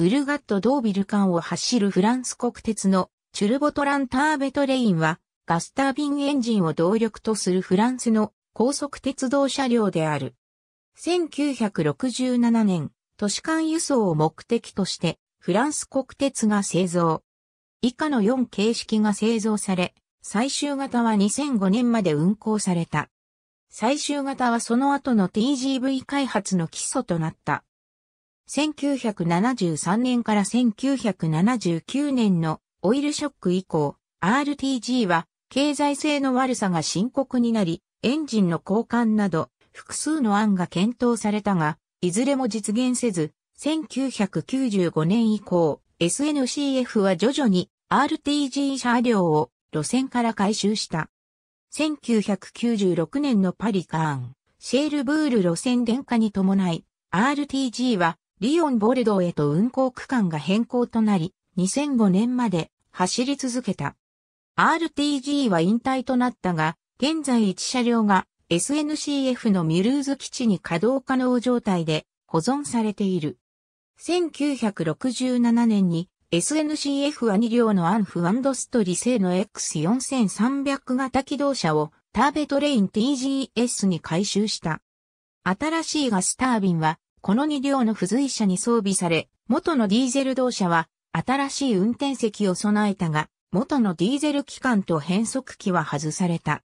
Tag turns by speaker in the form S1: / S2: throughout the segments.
S1: ウルガット・ドービル間を走るフランス国鉄のチュルボトランターベトレインはガスタービンエンジンを動力とするフランスの高速鉄道車両である。1967年、都市間輸送を目的としてフランス国鉄が製造。以下の4形式が製造され、最終型は2005年まで運行された。最終型はその後の TGV 開発の基礎となった。1973年から1979年のオイルショック以降、RTG は経済性の悪さが深刻になり、エンジンの交換など複数の案が検討されたが、いずれも実現せず、1995年以降、SNCF は徐々に RTG 車両を路線から回収した。1996年のパリカーン、シェールブール路線電化に伴い、RTG はリオン・ボルドーへと運行区間が変更となり、2005年まで走り続けた。RTG は引退となったが、現在1車両が SNCF のミュルーズ基地に稼働可能状態で保存されている。1967年に SNCF は2両のアンフストリ製の X4300 型機動車をターベトレイン TGS に改修した。新しいガスタービンはこの2両の付随車に装備され、元のディーゼル動車は新しい運転席を備えたが、元のディーゼル機関と変速機は外された。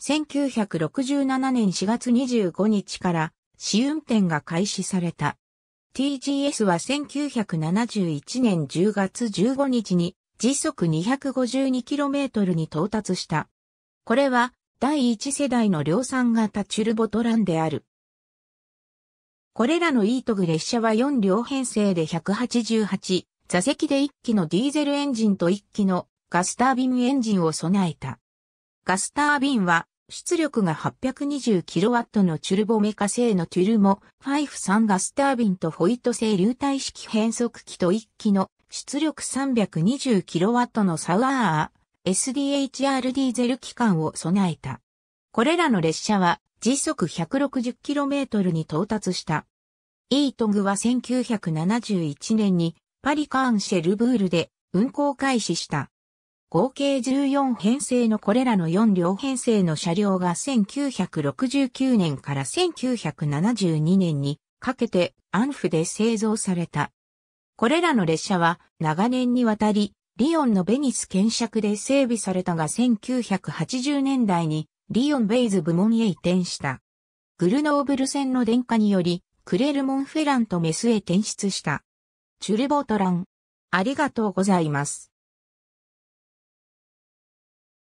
S1: 1967年4月25日から試運転が開始された。TGS は1971年10月15日に時速 252km に到達した。これは第一世代の量産型チュルボトランである。これらのイートグ列車は4両編成で188座席で1機のディーゼルエンジンと1機のガスタービンエンジンを備えた。ガスタービンは出力が 820kW のチュルボメカ製のトゥルモ53ガスタービンとフォイト製流体式変速機と1機の出力 320kW のサワー SDHR ディーゼル機関を備えた。これらの列車は時速 160km に到達した。イートグは1971年にパリカーンシェルブールで運行開始した。合計14編成のこれらの4両編成の車両が1969年から1972年にかけてアンフで製造された。これらの列車は長年にわたりリヨンのベニス検釈で整備されたが1980年代にリオンベイズ部門へ移転した。グルノーブル戦の電化によりクレルモンフェランとメスへ転出した。チュルボートラン。ありがとうございます。